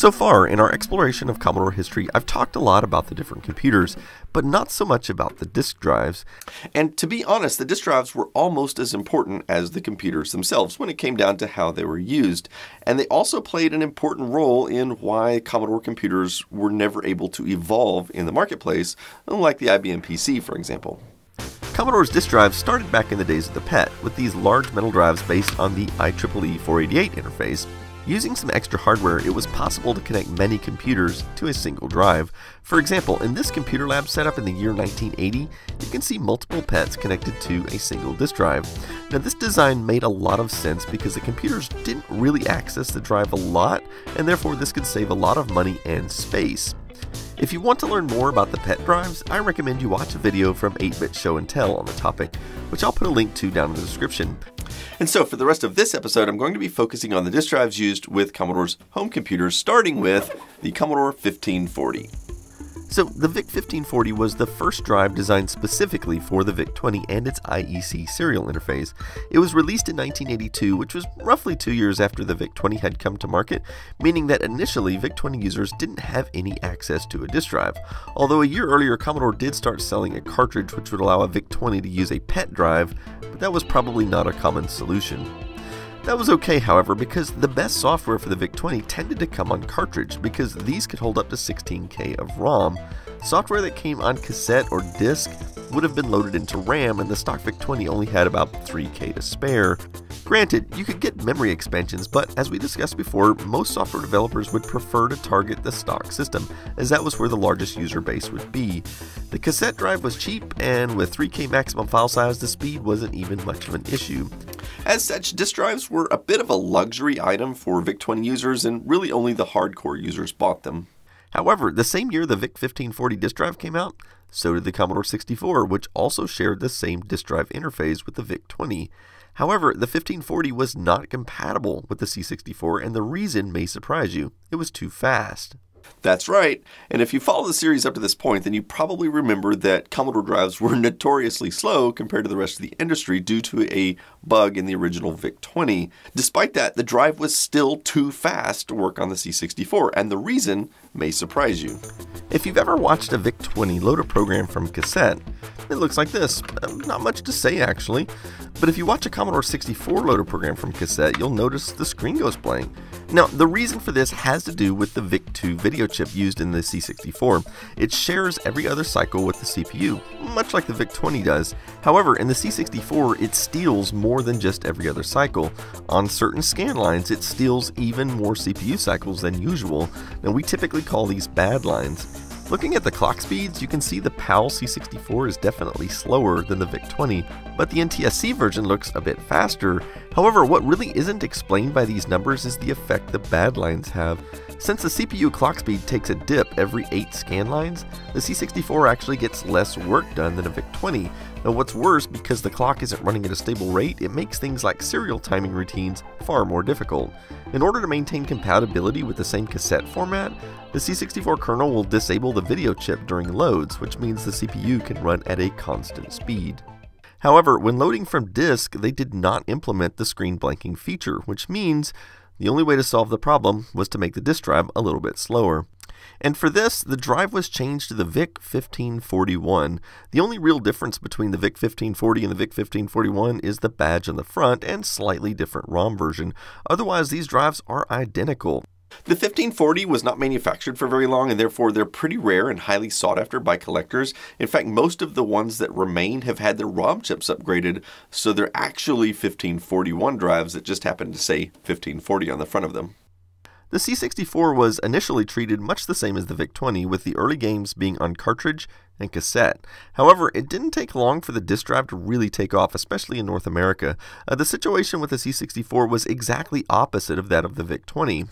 So far, in our exploration of Commodore history, I've talked a lot about the different computers, but not so much about the disk drives. And to be honest, the disk drives were almost as important as the computers themselves when it came down to how they were used. And they also played an important role in why Commodore computers were never able to evolve in the marketplace, unlike the IBM PC, for example. Commodore's disk drives started back in the days of the PET, with these large metal drives based on the IEEE 488 interface. Using some extra hardware, it was possible to connect many computers to a single drive. For example, in this computer lab setup in the year 1980, you can see multiple PETs connected to a single disk drive. Now this design made a lot of sense because the computers didn't really access the drive a lot, and therefore this could save a lot of money and space. If you want to learn more about the PET drives, I recommend you watch a video from 8-Bit Show and Tell on the topic, which I'll put a link to down in the description. And so for the rest of this episode, I'm going to be focusing on the disk drives used with Commodore's home computers, starting with the Commodore 1540. So the VIC-1540 was the first drive designed specifically for the VIC-20 and its IEC serial interface. It was released in 1982, which was roughly two years after the VIC-20 had come to market, meaning that initially VIC-20 users didn't have any access to a disk drive. Although a year earlier, Commodore did start selling a cartridge which would allow a VIC-20 to use a PET drive, but that was probably not a common solution. That was okay, however, because the best software for the VIC-20 tended to come on cartridge because these could hold up to 16K of ROM. Software that came on cassette or disc would have been loaded into RAM and the stock VIC-20 only had about 3K to spare. Granted, you could get memory expansions, but as we discussed before, most software developers would prefer to target the stock system, as that was where the largest user base would be. The cassette drive was cheap, and with 3K maximum file size, the speed wasn't even much of an issue. As such, disk drives were a bit of a luxury item for VIC-20 users, and really only the hardcore users bought them. However, the same year the VIC-1540 disk drive came out, so did the Commodore 64, which also shared the same disk drive interface with the VIC-20. However, the 1540 was not compatible with the C64, and the reason may surprise you. It was too fast. That's right. And if you follow the series up to this point, then you probably remember that Commodore drives were notoriously slow compared to the rest of the industry due to a bug in the original VIC-20. Despite that, the drive was still too fast to work on the C64, and the reason may surprise you. If you've ever watched a VIC-20 load a program from cassette, it looks like this. Um, not much to say actually, but if you watch a Commodore 64 loader program from cassette, you'll notice the screen goes blank. Now, the reason for this has to do with the VIC-2 video chip used in the C64. It shares every other cycle with the CPU, much like the VIC-20 does. However, in the C64, it steals more than just every other cycle. On certain scan lines, it steals even more CPU cycles than usual. Now, we typically call these bad lines. Looking at the clock speeds, you can see the PAL C64 is definitely slower than the VIC-20, but the NTSC version looks a bit faster. However, what really isn't explained by these numbers is the effect the bad lines have. Since the CPU clock speed takes a dip every 8 scan lines, the C64 actually gets less work done than a VIC-20. Now what's worse, because the clock isn't running at a stable rate, it makes things like serial timing routines far more difficult. In order to maintain compatibility with the same cassette format, the C64 KERNAL will disable the video chip during loads, which means the CPU can run at a constant speed. However, when loading from disk, they did not implement the screen blanking feature, which means the only way to solve the problem was to make the disk drive a little bit slower. And for this, the drive was changed to the VIC 1541. The only real difference between the VIC 1540 and the VIC 1541 is the badge on the front and slightly different ROM version. Otherwise, these drives are identical. The 1540 was not manufactured for very long, and therefore they're pretty rare and highly sought after by collectors. In fact, most of the ones that remain have had their ROM chips upgraded, so they're actually 1541 drives that just happen to say 1540 on the front of them. The C64 was initially treated much the same as the VIC-20, with the early games being on cartridge and cassette. However, it didn't take long for the disk drive to really take off, especially in North America. Uh, the situation with the C64 was exactly opposite of that of the VIC-20.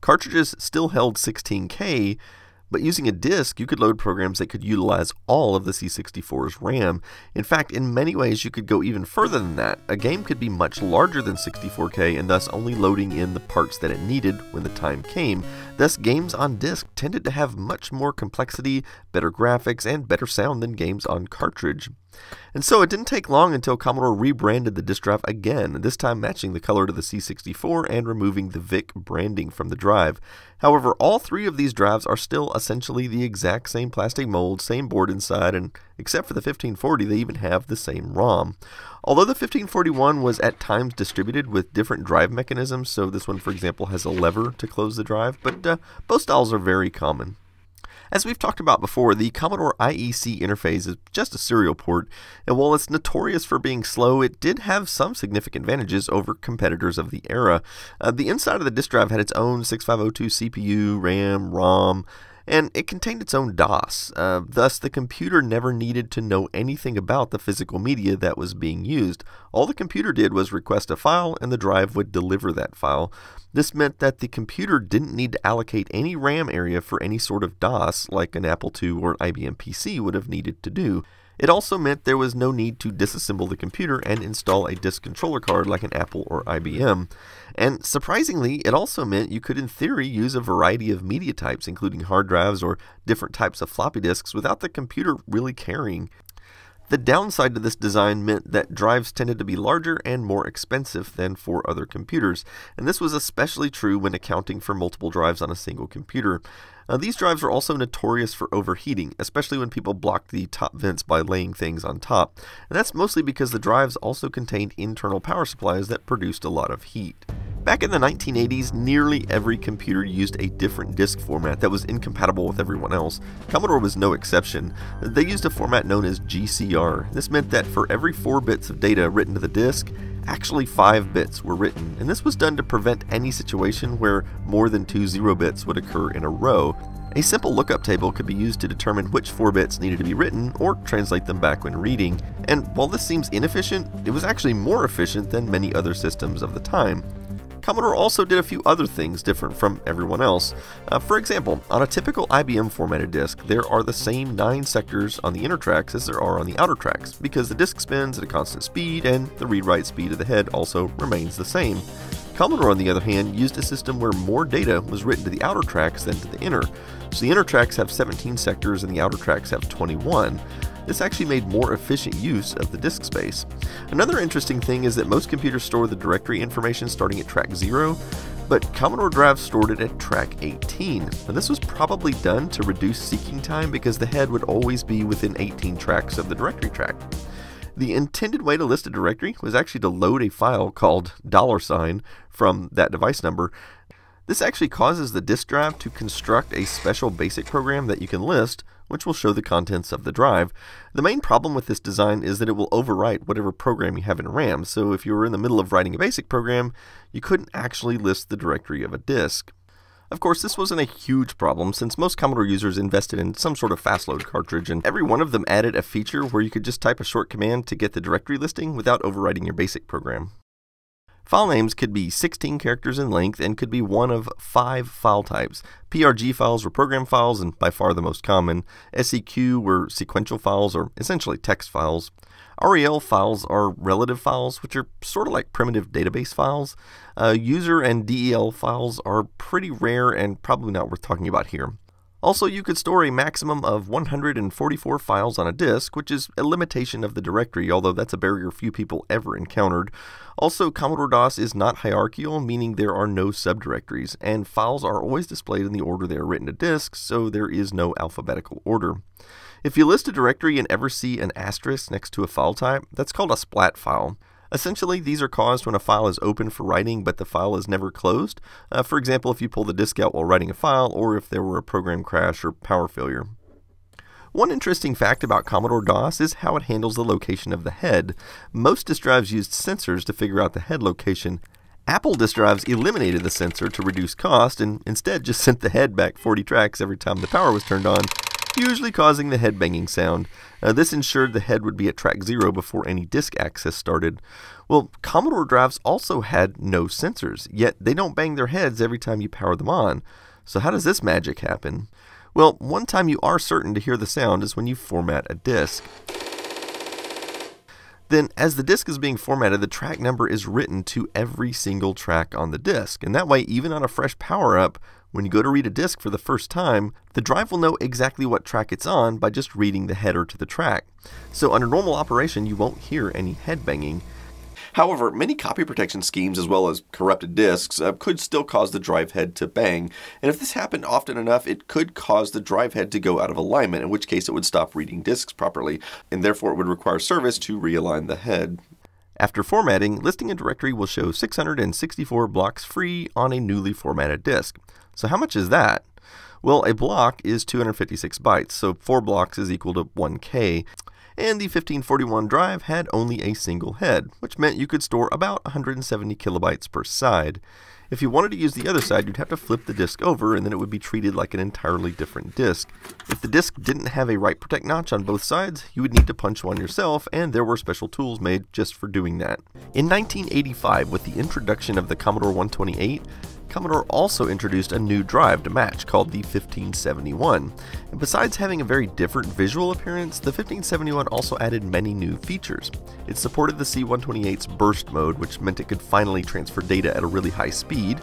Cartridges still held 16K, but using a disk, you could load programs that could utilize all of the C64's RAM. In fact, in many ways, you could go even further than that. A game could be much larger than 64K and thus only loading in the parts that it needed when the time came. Thus, games on disk tended to have much more complexity, better graphics, and better sound than games on cartridge. And so it didn't take long until Commodore rebranded the disk drive again, this time matching the color to the C64 and removing the VIC branding from the drive. However, all three of these drives are still essentially the exact same plastic mold, same board inside, and except for the 1540, they even have the same ROM. Although the 1541 was at times distributed with different drive mechanisms, so this one, for example, has a lever to close the drive, but uh, both styles are very common. As we've talked about before, the Commodore IEC interface is just a serial port, and while it's notorious for being slow, it did have some significant advantages over competitors of the era. Uh, the inside of the disk drive had its own 6502 CPU, RAM, ROM, and it contained its own DOS. Uh, thus, the computer never needed to know anything about the physical media that was being used. All the computer did was request a file, and the drive would deliver that file. This meant that the computer didn't need to allocate any RAM area for any sort of DOS like an Apple II or IBM PC would have needed to do. It also meant there was no need to disassemble the computer and install a disk controller card like an Apple or IBM. And surprisingly, it also meant you could, in theory, use a variety of media types, including hard drives or different types of floppy disks, without the computer really caring. The downside to this design meant that drives tended to be larger and more expensive than for other computers, and this was especially true when accounting for multiple drives on a single computer. These drives are also notorious for overheating, especially when people blocked the top vents by laying things on top, and that's mostly because the drives also contained internal power supplies that produced a lot of heat. Back in the 1980s, nearly every computer used a different disk format that was incompatible with everyone else. Commodore was no exception. They used a format known as GCR. This meant that for every 4 bits of data written to the disk, actually 5 bits were written, and this was done to prevent any situation where more than two 0 bits would occur in a row. A simple lookup table could be used to determine which 4 bits needed to be written or translate them back when reading, and while this seems inefficient, it was actually more efficient than many other systems of the time. Commodore also did a few other things different from everyone else. Uh, for example, on a typical IBM formatted disk, there are the same 9 sectors on the inner tracks as there are on the outer tracks, because the disk spins at a constant speed and the read-write speed of the head also remains the same. Commodore, on the other hand, used a system where more data was written to the outer tracks than to the inner. So the inner tracks have 17 sectors and the outer tracks have 21. This actually made more efficient use of the disk space. Another interesting thing is that most computers store the directory information starting at track 0, but Commodore Drive stored it at track 18. And this was probably done to reduce seeking time because the head would always be within 18 tracks of the directory track. The intended way to list a directory was actually to load a file called dollar sign from that device number this actually causes the disk drive to construct a special basic program that you can list, which will show the contents of the drive. The main problem with this design is that it will overwrite whatever program you have in RAM, so if you were in the middle of writing a basic program, you couldn't actually list the directory of a disk. Of course, this wasn't a huge problem since most Commodore users invested in some sort of fast load cartridge, and every one of them added a feature where you could just type a short command to get the directory listing without overwriting your basic program. File names could be 16 characters in length and could be one of five file types. PRG files were program files and by far the most common. SEQ were sequential files or essentially text files. REL files are relative files, which are sort of like primitive database files. Uh, user and DEL files are pretty rare and probably not worth talking about here. Also, you could store a maximum of 144 files on a disk, which is a limitation of the directory, although that's a barrier few people ever encountered. Also, Commodore DOS is not hierarchical, meaning there are no subdirectories, and files are always displayed in the order they are written to disk, so there is no alphabetical order. If you list a directory and ever see an asterisk next to a file type, that's called a splat file. Essentially, these are caused when a file is open for writing but the file is never closed. Uh, for example, if you pull the disk out while writing a file or if there were a program crash or power failure. One interesting fact about Commodore DOS is how it handles the location of the head. Most disk drives used sensors to figure out the head location. Apple disk drives eliminated the sensor to reduce cost and instead just sent the head back 40 tracks every time the power was turned on usually causing the head banging sound. Uh, this ensured the head would be at track 0 before any disk access started. Well, Commodore drives also had no sensors, yet they don't bang their heads every time you power them on. So how does this magic happen? Well, one time you are certain to hear the sound is when you format a disk. Then, as the disk is being formatted, the track number is written to every single track on the disk. And that way, even on a fresh power up, When you go to read a disc for the first time, the drive will know exactly what track it's on by just reading the header to the track. So under normal operation, you won't hear any head banging. However, many copy protection schemes, as well as corrupted disks, uh, could still cause the drive head to bang. And if this happened often enough, it could cause the drive head to go out of alignment, in which case it would stop reading disks properly, and therefore it would require service to realign the head. After formatting, listing a directory will show 664 blocks free on a newly formatted disk. So how much is that? Well, a block is 256 bytes, so 4 blocks is equal to 1K and the 1541 drive had only a single head, which meant you could store about 170 kilobytes per side. If you wanted to use the other side, you'd have to flip the disk over and then it would be treated like an entirely different disk. If the disk didn't have a write protect notch on both sides, you would need to punch one yourself, and there were special tools made just for doing that. In 1985, with the introduction of the Commodore 128, Commodore also introduced a new drive to match called the 1571. And besides having a very different visual appearance, the 1571 also added many new features. It supported the C128's burst mode, which meant it could finally transfer data at a really high speed.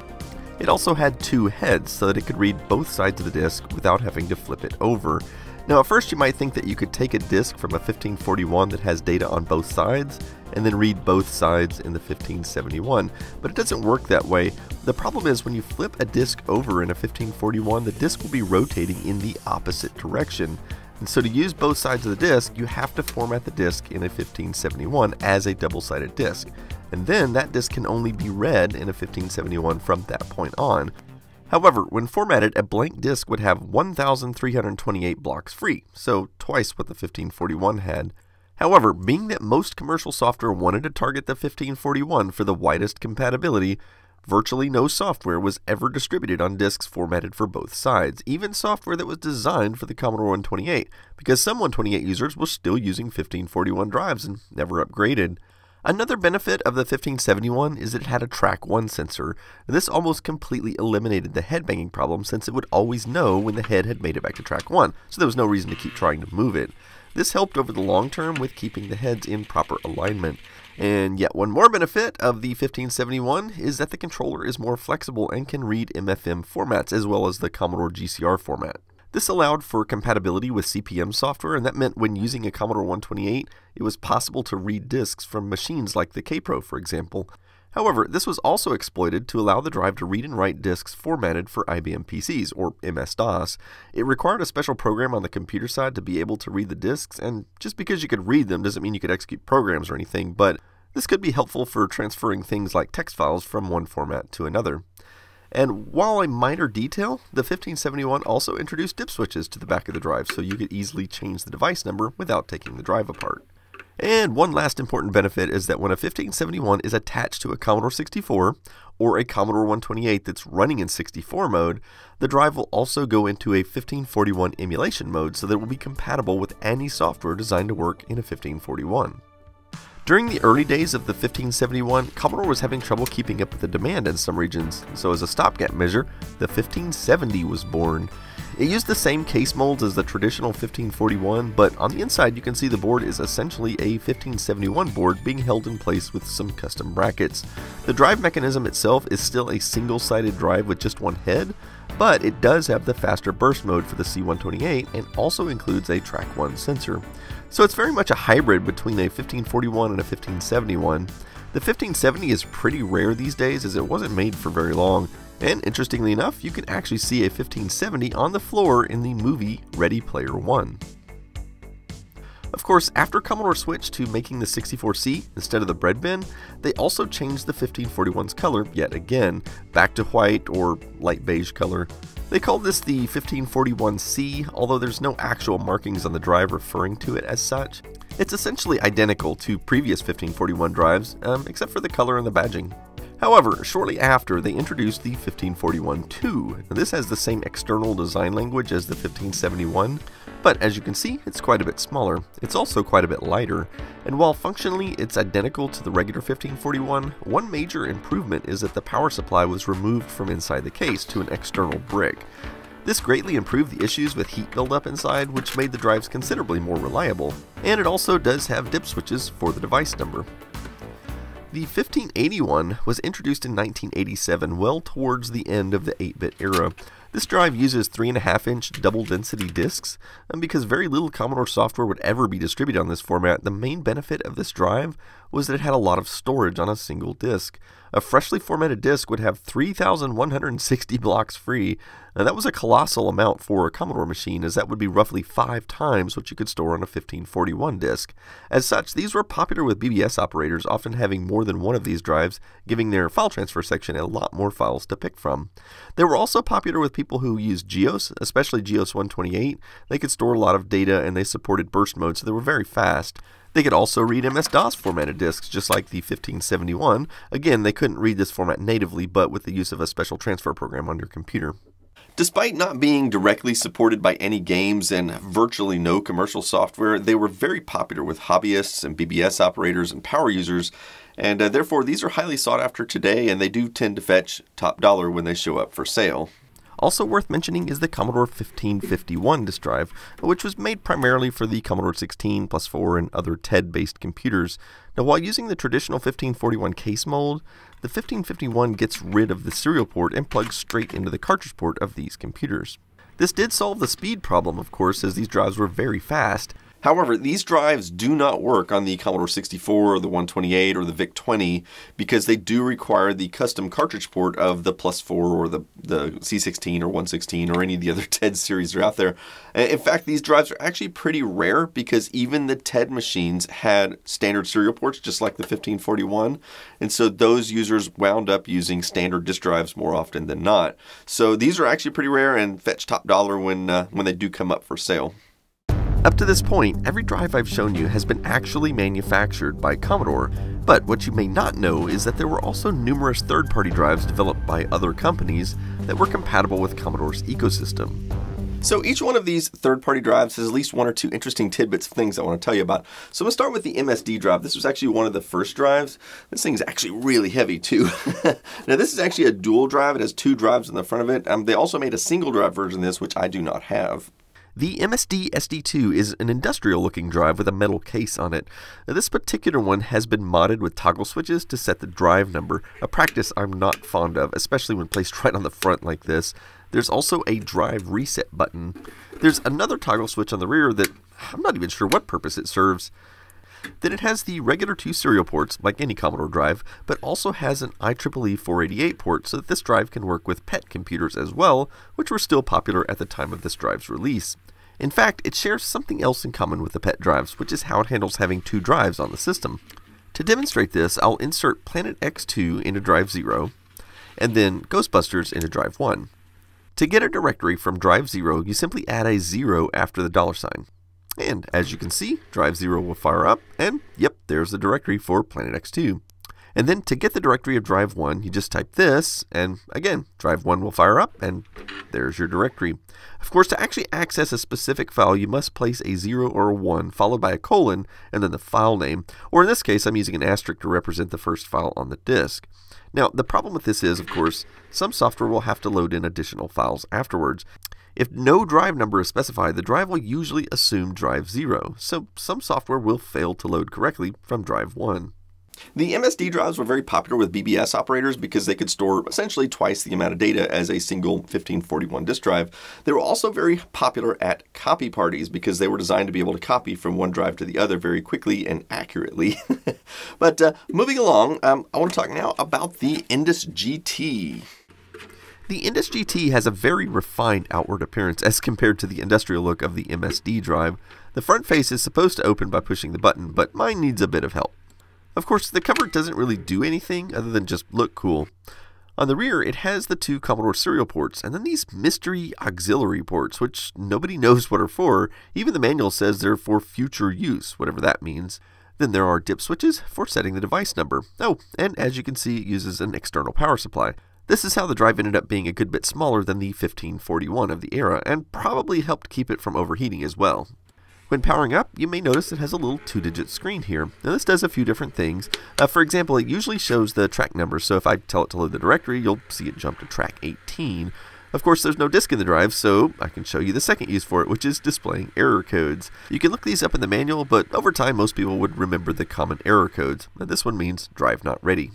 It also had two heads so that it could read both sides of the disk without having to flip it over. Now, at first, you might think that you could take a disk from a 1541 that has data on both sides and then read both sides in the 1571, but it doesn't work that way. The problem is when you flip a disk over in a 1541, the disk will be rotating in the opposite direction. And so to use both sides of the disk, you have to format the disk in a 1571 as a double-sided disk. And then that disk can only be read in a 1571 from that point on. However, when formatted, a blank disk would have 1,328 blocks free, so twice what the 1541 had. However, being that most commercial software wanted to target the 1541 for the widest compatibility, virtually no software was ever distributed on disks formatted for both sides, even software that was designed for the Commodore 128, because some 128 users were still using 1541 drives and never upgraded. Another benefit of the 1571 is that it had a track 1 sensor. This almost completely eliminated the head banging problem since it would always know when the head had made it back to track 1, so there was no reason to keep trying to move it. This helped over the long term with keeping the heads in proper alignment. And yet one more benefit of the 1571 is that the controller is more flexible and can read MFM formats as well as the Commodore GCR format. This allowed for compatibility with CP/M software, and that meant when using a Commodore 128, it was possible to read disks from machines like the Kaypro, for example. However, this was also exploited to allow the drive to read and write disks formatted for IBM PCs, or MS-DOS. It required a special program on the computer side to be able to read the disks, and just because you could read them doesn't mean you could execute programs or anything, but this could be helpful for transferring things like text files from one format to another. And while a minor detail, the 1571 also introduced dip switches to the back of the drive so you could easily change the device number without taking the drive apart. And one last important benefit is that when a 1571 is attached to a Commodore 64 or a Commodore 128 that's running in 64 mode, the drive will also go into a 1541 emulation mode so that it will be compatible with any software designed to work in a 1541. During the early days of the 1571, Commodore was having trouble keeping up with the demand in some regions, so as a stopgap measure, the 1570 was born. It used the same case molds as the traditional 1541, but on the inside you can see the board is essentially a 1571 board being held in place with some custom brackets. The drive mechanism itself is still a single-sided drive with just one head, but it does have the faster burst mode for the C128 and also includes a track 1 sensor. So it's very much a hybrid between a 1541 and a 1571. The 1570 is pretty rare these days as it wasn't made for very long, and interestingly enough, you can actually see a 1570 on the floor in the movie Ready Player One. Of course, after Commodore switched to making the 64C instead of the bread bin, they also changed the 1541's color yet again, back to white or light beige color. They call this the 1541C, although there's no actual markings on the drive referring to it as such. It's essentially identical to previous 1541 drives, um, except for the color and the badging. However, shortly after, they introduced the 1541-2. This has the same external design language as the 1571, but as you can see, it's quite a bit smaller. It's also quite a bit lighter, and while functionally it's identical to the regular 1541, one major improvement is that the power supply was removed from inside the case to an external brick. This greatly improved the issues with heat buildup inside, which made the drives considerably more reliable, and it also does have dip switches for the device number. The 1581 was introduced in 1987, well towards the end of the 8 bit era. This drive uses 3.5 inch double density disks, and because very little Commodore software would ever be distributed on this format, the main benefit of this drive was that it had a lot of storage on a single disk. A freshly formatted disk would have 3,160 blocks free, and that was a colossal amount for a Commodore machine, as that would be roughly five times what you could store on a 1541 disk. As such, these were popular with BBS operators, often having more than one of these drives, giving their file transfer section a lot more files to pick from. They were also popular with people who used GEOS, especially GEOS 128. They could store a lot of data and they supported burst mode, so they were very fast. They could also read MS-DOS formatted disks, just like the 1571. Again, they couldn't read this format natively, but with the use of a special transfer program on your computer. Despite not being directly supported by any games and virtually no commercial software, they were very popular with hobbyists and BBS operators and power users, and uh, therefore these are highly sought after today and they do tend to fetch top dollar when they show up for sale. Also worth mentioning is the Commodore 1551 disk drive, which was made primarily for the Commodore 16 plus 4 and other TED-based computers. Now while using the traditional 1541 case mold, the 1551 gets rid of the serial port and plugs straight into the cartridge port of these computers. This did solve the speed problem, of course, as these drives were very fast, However, these drives do not work on the Commodore 64 or the 128 or the VIC-20 because they do require the custom cartridge port of the Plus 4 or the, the C16 or 116 or any of the other TED series that are out there. In fact, these drives are actually pretty rare because even the TED machines had standard serial ports just like the 1541. And so those users wound up using standard disk drives more often than not. So these are actually pretty rare and fetch top dollar when, uh, when they do come up for sale. Up to this point, every drive I've shown you has been actually manufactured by Commodore, but what you may not know is that there were also numerous third-party drives developed by other companies that were compatible with Commodore's ecosystem. So each one of these third-party drives has at least one or two interesting tidbits of things I want to tell you about. So I'm going to start with the MSD drive. This was actually one of the first drives. This thing is actually really heavy too. now this is actually a dual drive. It has two drives in the front of it. Um, they also made a single drive version of this, which I do not have. The MSD SD2 is an industrial looking drive with a metal case on it. This particular one has been modded with toggle switches to set the drive number, a practice I'm not fond of, especially when placed right on the front like this. There's also a drive reset button. There's another toggle switch on the rear that I'm not even sure what purpose it serves. Then it has the regular two serial ports, like any Commodore drive, but also has an IEEE 488 port so that this drive can work with PET computers as well, which were still popular at the time of this drive's release. In fact, it shares something else in common with the PET drives, which is how it handles having two drives on the system. To demonstrate this, I'll insert Planet X2 into drive 0, and then Ghostbusters into drive 1. To get a directory from drive 0, you simply add a 0 after the dollar sign. And as you can see, drive 0 will fire up, and yep, there's the directory for Planet X2. And then to get the directory of drive 1, you just type this, and again, drive 1 will fire up, and there's your directory. Of course, to actually access a specific file, you must place a 0 or a 1, followed by a colon, and then the file name. Or in this case, I'm using an asterisk to represent the first file on the disk. Now, the problem with this is, of course, some software will have to load in additional files afterwards. If no drive number is specified, the drive will usually assume drive 0, so some software will fail to load correctly from drive 1. The MSD drives were very popular with BBS operators because they could store essentially twice the amount of data as a single 1541 disk drive. They were also very popular at copy parties because they were designed to be able to copy from one drive to the other very quickly and accurately. but uh, moving along, um, I want to talk now about the Indus GT. The Indus GT has a very refined outward appearance as compared to the industrial look of the MSD drive. The front face is supposed to open by pushing the button, but mine needs a bit of help. Of course, the cover doesn't really do anything other than just look cool. On the rear, it has the two Commodore serial ports, and then these mystery auxiliary ports, which nobody knows what are for. Even the manual says they're for future use, whatever that means. Then there are dip switches for setting the device number. Oh, and as you can see, it uses an external power supply. This is how the drive ended up being a good bit smaller than the 1541 of the era, and probably helped keep it from overheating as well. When powering up, you may notice it has a little two-digit screen here. Now this does a few different things. Uh, for example, it usually shows the track number, so if I tell it to load the directory, you'll see it jump to track 18. Of course, there's no disk in the drive, so I can show you the second use for it, which is displaying error codes. You can look these up in the manual, but over time most people would remember the common error codes. This one means drive not ready.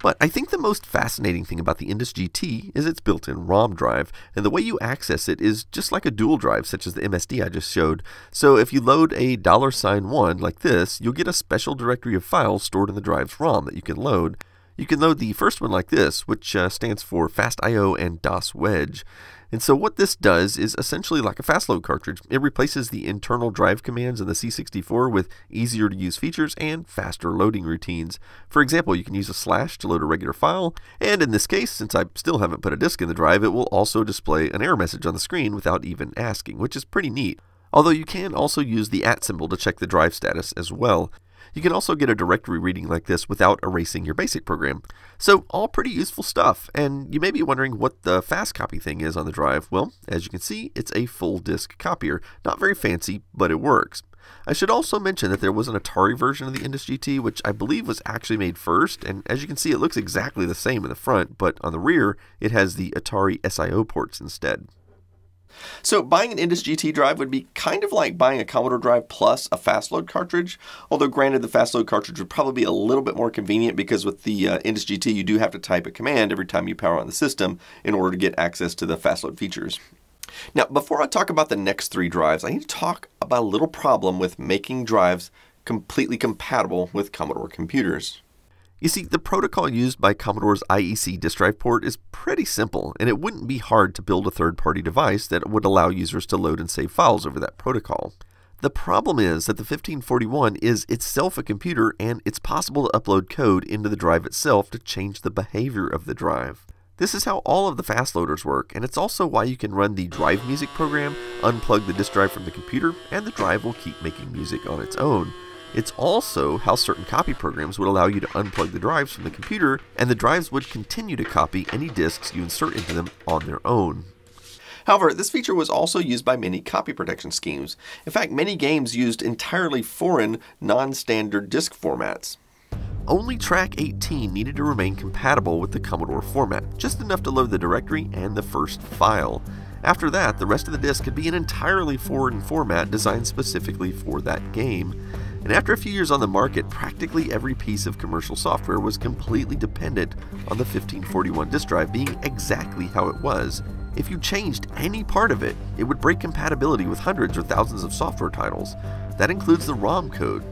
But I think the most fascinating thing about the Indus GT is its built-in ROM drive, and the way you access it is just like a dual drive such as the MSD I just showed. So if you load a dollar sign $1 like this, you'll get a special directory of files stored in the drive's ROM that you can load. You can load the first one like this, which uh, stands for FastIO and DOS Wedge. And so what this does is essentially like a fast load cartridge. It replaces the internal drive commands in the C64 with easier to use features and faster loading routines. For example, you can use a slash to load a regular file, and in this case, since I still haven't put a disk in the drive, it will also display an error message on the screen without even asking, which is pretty neat. Although you can also use the at symbol to check the drive status as well. You can also get a directory reading like this without erasing your basic program. So all pretty useful stuff, and you may be wondering what the fast copy thing is on the drive. Well, as you can see, it's a full disk copier. Not very fancy, but it works. I should also mention that there was an Atari version of the Indus GT, which I believe was actually made first, and as you can see, it looks exactly the same in the front, but on the rear, it has the Atari SIO ports instead. So buying an Indus GT drive would be kind of like buying a Commodore Drive plus a fast load cartridge, although granted the fast load cartridge would probably be a little bit more convenient because with the uh, Indus GT you do have to type a command every time you power on the system in order to get access to the fast load features. Now, before I talk about the next three drives, I need to talk about a little problem with making drives completely compatible with Commodore computers. You see, the protocol used by Commodore's IEC disk drive port is pretty simple, and it wouldn't be hard to build a third-party device that would allow users to load and save files over that protocol. The problem is that the 1541 is itself a computer, and it's possible to upload code into the drive itself to change the behavior of the drive. This is how all of the fast loaders work, and it's also why you can run the Drive Music program, unplug the disk drive from the computer, and the drive will keep making music on its own. It's also how certain copy programs would allow you to unplug the drives from the computer, and the drives would continue to copy any disks you insert into them on their own. However, this feature was also used by many copy protection schemes. In fact, many games used entirely foreign, non-standard disk formats. Only Track 18 needed to remain compatible with the Commodore format, just enough to load the directory and the first file. After that, the rest of the disk could be an entirely foreign format designed specifically for that game. And after a few years on the market, practically every piece of commercial software was completely dependent on the 1541 disk drive being exactly how it was. If you changed any part of it, it would break compatibility with hundreds or thousands of software titles. That includes the ROM code.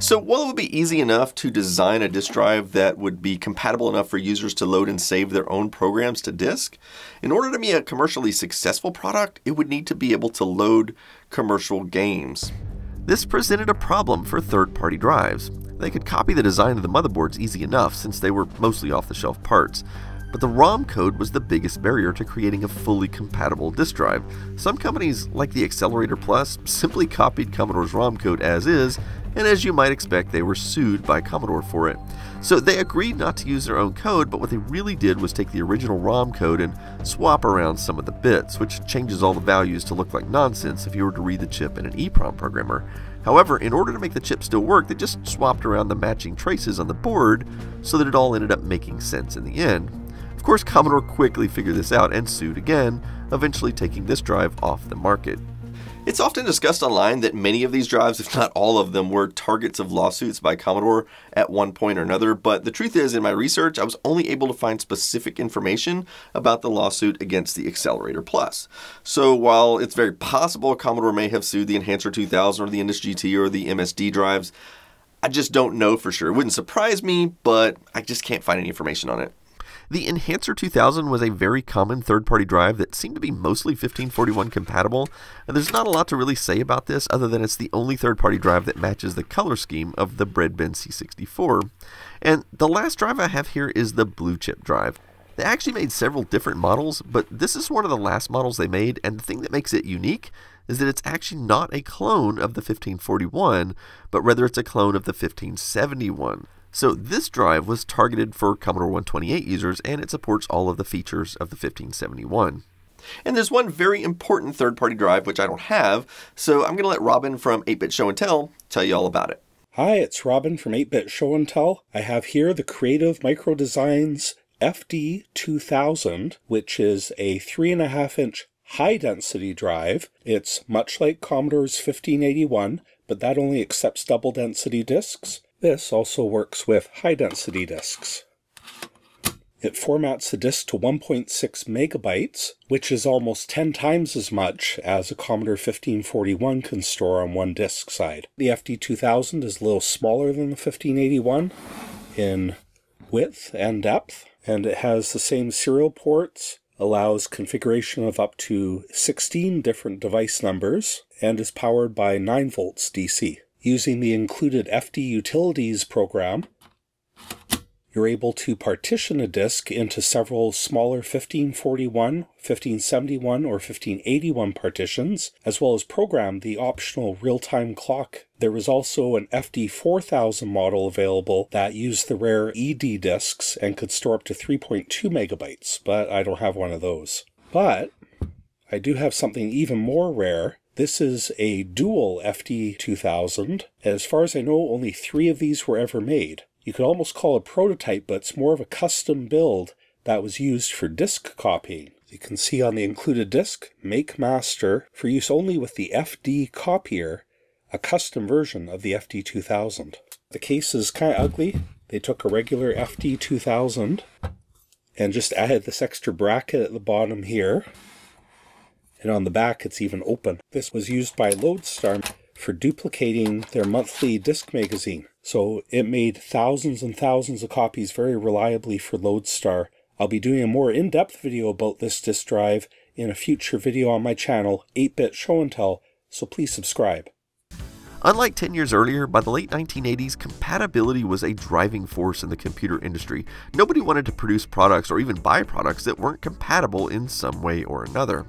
So while it would be easy enough to design a disk drive that would be compatible enough for users to load and save their own programs to disk, in order to be a commercially successful product, it would need to be able to load commercial games. This presented a problem for third-party drives. They could copy the design of the motherboards easy enough since they were mostly off-the-shelf parts, but the ROM code was the biggest barrier to creating a fully compatible disk drive. Some companies, like the Accelerator Plus, simply copied Commodore's ROM code as is, and as you might expect, they were sued by Commodore for it. So they agreed not to use their own code, but what they really did was take the original ROM code and swap around some of the bits, which changes all the values to look like nonsense if you were to read the chip in an EEPROM programmer. However, in order to make the chip still work, they just swapped around the matching traces on the board so that it all ended up making sense in the end. Of course, Commodore quickly figured this out and sued again, eventually taking this drive off the market. It's often discussed online that many of these drives, if not all of them, were targets of lawsuits by Commodore at one point or another, but the truth is, in my research, I was only able to find specific information about the lawsuit against the Accelerator Plus. So while it's very possible Commodore may have sued the Enhancer 2000 or the Indus GT or the MSD drives, I just don't know for sure. It wouldn't surprise me, but I just can't find any information on it. The Enhancer 2000 was a very common third-party drive that seemed to be mostly 1541 compatible, and there's not a lot to really say about this other than it's the only third-party drive that matches the color scheme of the Breadbin C64. And the last drive I have here is the Blue Chip drive. They actually made several different models, but this is one of the last models they made, and the thing that makes it unique is that it's actually not a clone of the 1541, but rather it's a clone of the 1571. So this drive was targeted for Commodore 128 users and it supports all of the features of the 1571. And there's one very important third-party drive which I don't have, so I'm going to let Robin from 8-Bit Show and Tell tell you all about it. Hi, it's Robin from 8-Bit Show and Tell. I have here the Creative Micro Designs FD2000, which is a 3.5 inch high density drive. It's much like Commodore's 1581, but that only accepts double density disks. This also works with high density disks. It formats the disk to 1.6 megabytes, which is almost 10 times as much as a Commodore 1541 can store on one disk side. The FD2000 is a little smaller than the 1581 in width and depth, and it has the same serial ports, allows configuration of up to 16 different device numbers, and is powered by 9 volts DC. Using the included FD Utilities program, you're able to partition a disk into several smaller 1541, 1571, or 1581 partitions, as well as program the optional real-time clock. There is also an FD4000 model available that used the rare ED disks and could store up to 3.2 megabytes, but I don't have one of those. But I do have something even more rare this is a dual FD2000. As far as I know, only three of these were ever made you could almost call a prototype, but it's more of a custom build that was used for disk copying. You can see on the included disk, Make Master, for use only with the FD copier, a custom version of the FD2000. The case is kind of ugly. They took a regular FD2000 and just added this extra bracket at the bottom here. And on the back, it's even open. This was used by Loadstar for duplicating their monthly disc magazine. So it made thousands and thousands of copies very reliably for Loadstar. I'll be doing a more in-depth video about this disk drive in a future video on my channel, 8-Bit Show and Tell, so please subscribe. Unlike 10 years earlier, by the late 1980s, compatibility was a driving force in the computer industry. Nobody wanted to produce products or even buy products that weren't compatible in some way or another.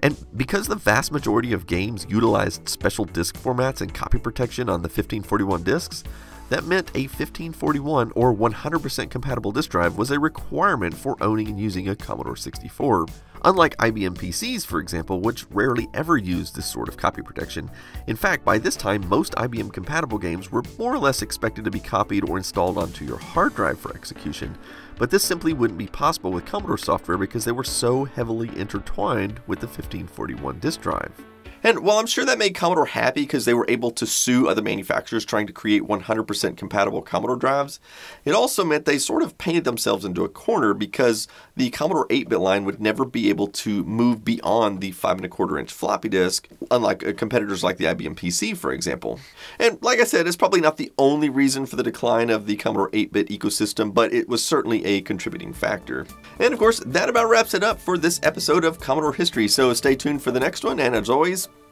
And because the vast majority of games utilized special disk formats and copy protection on the 1541 disks, that meant a 1541 or 100% compatible disk drive was a requirement for owning and using a Commodore 64. Unlike IBM PCs, for example, which rarely ever used this sort of copy protection. In fact, by this time, most IBM compatible games were more or less expected to be copied or installed onto your hard drive for execution, but this simply wouldn't be possible with Commodore software because they were so heavily intertwined with the 1541 disk drive. And while I'm sure that made Commodore happy because they were able to sue other manufacturers trying to create 100% compatible Commodore drives, it also meant they sort of painted themselves into a corner because the Commodore 8-bit line would never be able to move beyond the 5 and a quarter inch floppy disk, unlike uh, competitors like the IBM PC, for example. And like I said, it's probably not the only reason for the decline of the Commodore 8-bit ecosystem, but it was certainly a contributing factor. And of course, that about wraps it up for this episode of Commodore History, so stay tuned for the next one, and as always,